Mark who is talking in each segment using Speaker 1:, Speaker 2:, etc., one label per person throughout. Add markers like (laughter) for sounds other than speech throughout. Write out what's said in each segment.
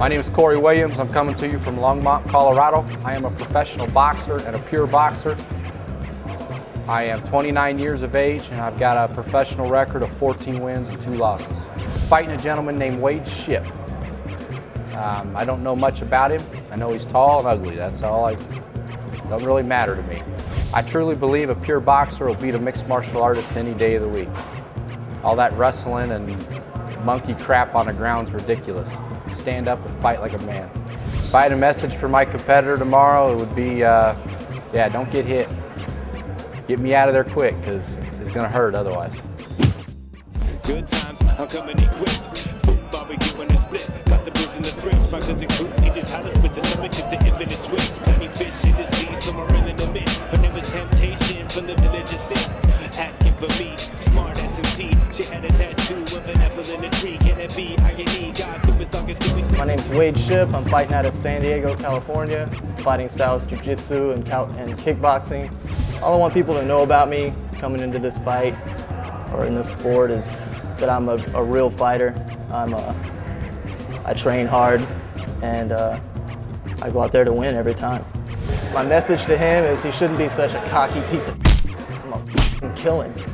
Speaker 1: My name is Corey Williams. I'm coming to you from Longmont, Colorado. I am a professional boxer and a pure boxer. I am 29 years of age and I've got a professional record of 14 wins and two losses. Fighting a gentleman named Wade Shipp. Um, I don't know much about him. I know he's tall and ugly. That's all I, doesn't really matter to me. I truly believe a pure boxer will beat a mixed martial artist any day of the week. All that wrestling and monkey crap on the ground's is ridiculous. Stand up and fight like a man. If I had a message for my competitor tomorrow, it would be, uh, yeah, don't get hit. Get me out of there quick, because it's going to hurt otherwise.
Speaker 2: Good times, I'm coming equipped. Food barbecue and a split. Got the in the fridge. My cousin Coop teaches how to switch the to infinite switch. Plenty fish in the sea, the mid. Her name was Temptation from the village of sin. Asking for me, smart SMC. She had a tattoo of an apple in a tree. Can it be I God
Speaker 3: My name's Wade Shipp. I'm fighting out of San Diego, California. Fighting styles jiu-jitsu and, and kickboxing. All I want people to know about me coming into this fight or in this sport is that I'm a, a real fighter. I'm a, I train hard and uh, I go out there to win every time. My message to him is he shouldn't be such a cocky piece of I'm gonna f***ing kill him.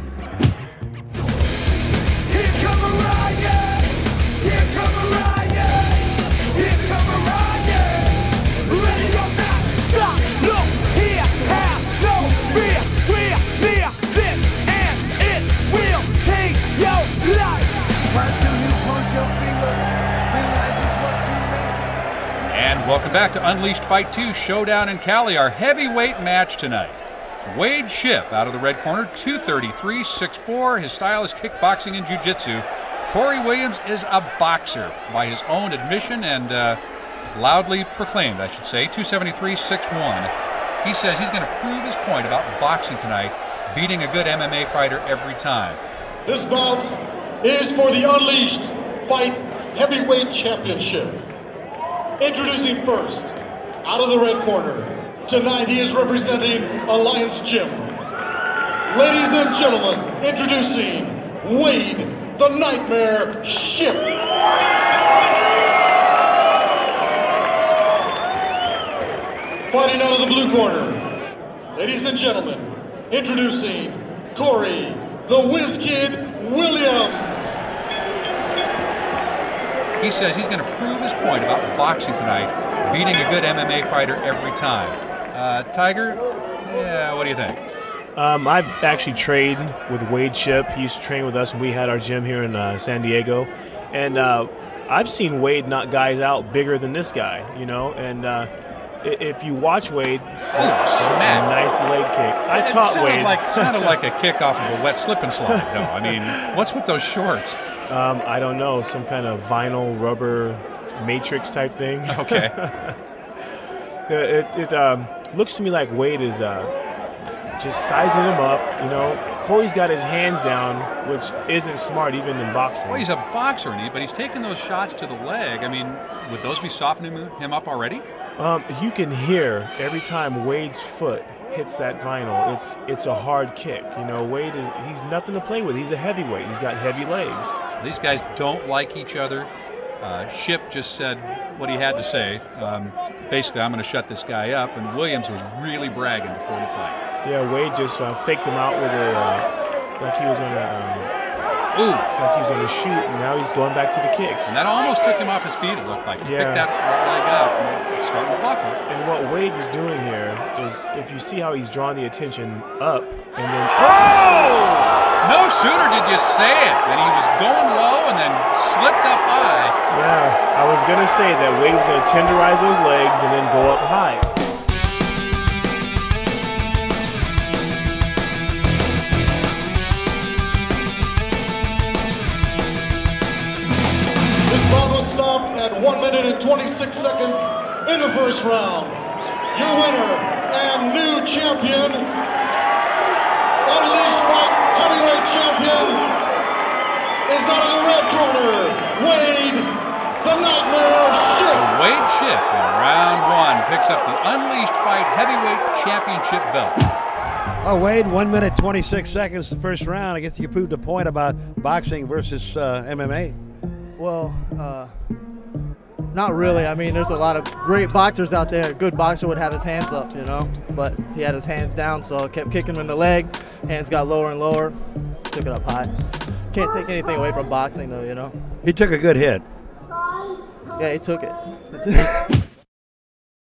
Speaker 4: And
Speaker 5: welcome back to Unleashed Fight 2 Showdown in Cali, our heavyweight match tonight. Wade Shipp out of the red corner, 233, 6'4. His style is kickboxing and jiu jitsu. Corey Williams is a boxer by his own admission and uh, loudly proclaimed, I should say, 273, 6'1. He says he's going to prove his point about boxing tonight, beating a good MMA fighter every time.
Speaker 6: This bout is for the Unleashed Fight Heavyweight Championship. Introducing first, out of the red corner, tonight he is representing Alliance Gym. Ladies and gentlemen, introducing Wade the Nightmare Shipp. Fighting out of the blue corner, ladies and gentlemen, introducing Corey the Whiz Kid Williams.
Speaker 5: He says he's going to prove his point about boxing tonight, beating a good MMA fighter every time. Uh, Tiger, yeah, what do you think?
Speaker 7: Um, I've actually trained with Wade Shipp. He used to train with us when we had our gym here in uh, San Diego, and uh, I've seen Wade knock guys out bigger than this guy. You know, and uh, if you watch Wade,
Speaker 5: Ooh, smack.
Speaker 7: nice leg kick. I
Speaker 5: It
Speaker 7: taught
Speaker 5: sounded
Speaker 7: Wade.
Speaker 5: like sounded like a (laughs) kick off of a wet slip and slide. though. I mean, what's with those shorts?
Speaker 7: um, I don't know, some kind of vinyl rubber matrix type thing. (laughs)
Speaker 5: Okay. (laughs)
Speaker 7: it it um, looks to me like Wade is uh, just sizing him up. You know, Corey's got his hands down, which isn't smart even in boxing.
Speaker 5: Well, he's a boxer, and he- but he's taking those shots to the leg. I mean, would those be softening him- up already?
Speaker 7: Um, you can hear every time Wade's foot hits that vinyl. It's it's a hard kick. You know, Wade is he's nothing to play with. He's a heavyweight. He's got heavy legs.
Speaker 5: These guys don't like each other. Uh, Shipp just said what he had to say. Um, basically, I'm going to shut this guy up, and Williams was really bragging before the fight.
Speaker 7: Yeah, Wade just uh, faked him out with a uh, like he was gonna um,
Speaker 5: Ooh,
Speaker 7: like he was gonna shoot, and now he's going back to the kicks.
Speaker 5: and that almost took him off his feet. It looked like he
Speaker 7: Yeah.
Speaker 5: picked that leg up, and it's starting to buckle.
Speaker 7: And what Wade is doing here is, if you see how he's drawing the attention up, and then oh.
Speaker 5: No sooner did you say it, and he was going low and then slipped up high.
Speaker 7: yeah, I was gonna say that Wade was gonna tenderize those legs and then go up high.
Speaker 6: Was stopped at 1 minute and 26 seconds in the first round. Your winner and new champion, Unleashed Fight Heavyweight Champion, is out of the red corner, Wade the Nightmare Shipp.
Speaker 5: Wade Shipp in round one picks up the Unleashed Fight Heavyweight Championship belt.
Speaker 8: Oh, Wade, one minute, 26 seconds, the first round. I guess you proved a point about boxing versus uh, MMA.
Speaker 3: Well, uh, Not really. I mean, there's a lot of great boxers out there. A good boxer would have his hands up, you know, but he had his hands down, so I kept kicking him in the leg. Hands got lower and lower. Took it up high. Can't take anything away from boxing, though, you know.
Speaker 8: He took a good hit.
Speaker 3: Yeah, he took it. (laughs)